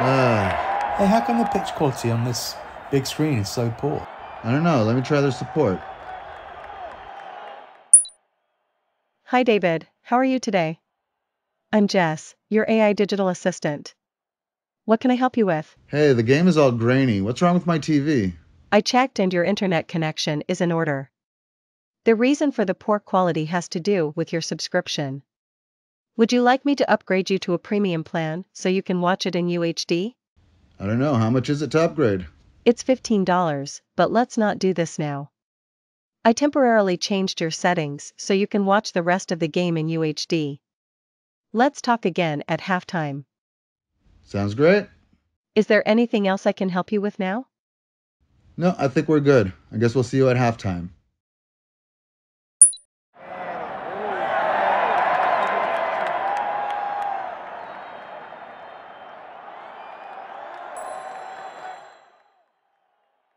Uh, Hey, how come the pitch quality on this big screen is so poor? I don't know. Let me try their support. Hi, David. How are you today? I'm Jess, your AI digital assistant. What can I help you with? Hey, the game is all grainy. What's wrong with my TV? I checked and your internet connection is in order. The reason for the poor quality has to do with your subscription. Would you like me to upgrade you to a premium plan so you can watch it in UHD? I don't know. How much is it to upgrade? It's $15, but let's not do this now. I temporarily changed your settings so you can watch the rest of the game in UHD. Let's talk again at halftime. Sounds great. Is there anything else I can help you with now? No, I think we're good. I guess we'll see you at halftime.